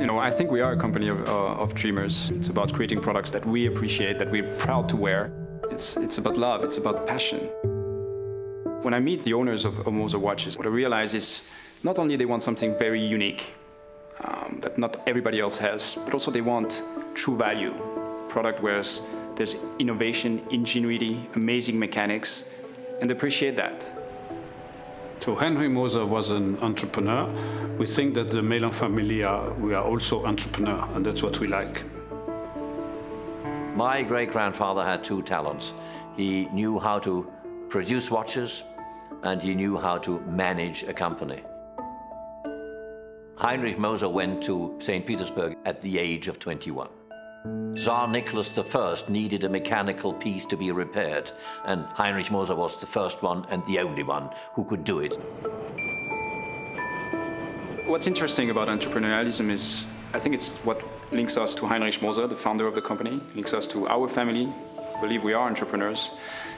You know, I think we are a company of, uh, of dreamers. It's about creating products that we appreciate, that we're proud to wear. It's, it's about love, it's about passion. When I meet the owners of, Moser watches, what I realize is not only they want something very unique um, that not everybody else has, but also they want true value. Product where there's innovation, ingenuity, amazing mechanics, and appreciate that. So Henry Moser was an entrepreneur. We think that the Meylan family are, we are also entrepreneur, and that's what we like. My great-grandfather had two talents. He knew how to produce watches, and he knew how to manage a company. Heinrich Moser went to St. Petersburg at the age of 21. Tsar Nicholas I needed a mechanical piece to be repaired, and Heinrich Moser was the first one and the only one who could do it. What's interesting about entrepreneurialism is, I think it's what links us to Heinrich Moser, the founder of the company, links us to our family, I believe we are entrepreneurs.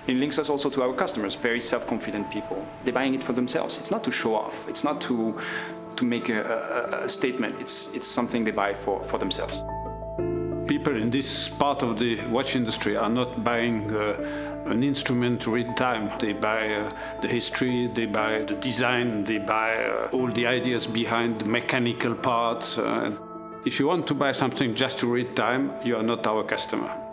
It links us also to our customers, very self-confident people. They're buying it for themselves. It's not to show off. It's not to, to make a, a, a statement. It's, it's something they buy for, for themselves people in this part of the watch industry are not buying uh, an instrument to read time. They buy uh, the history, they buy the design, they buy uh, all the ideas behind the mechanical parts. Uh, if you want to buy something just to read time, you are not our customer.